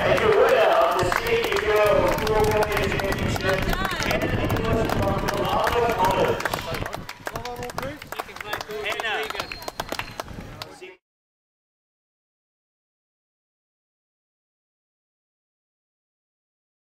And you. Would out the state you go, four-point championship.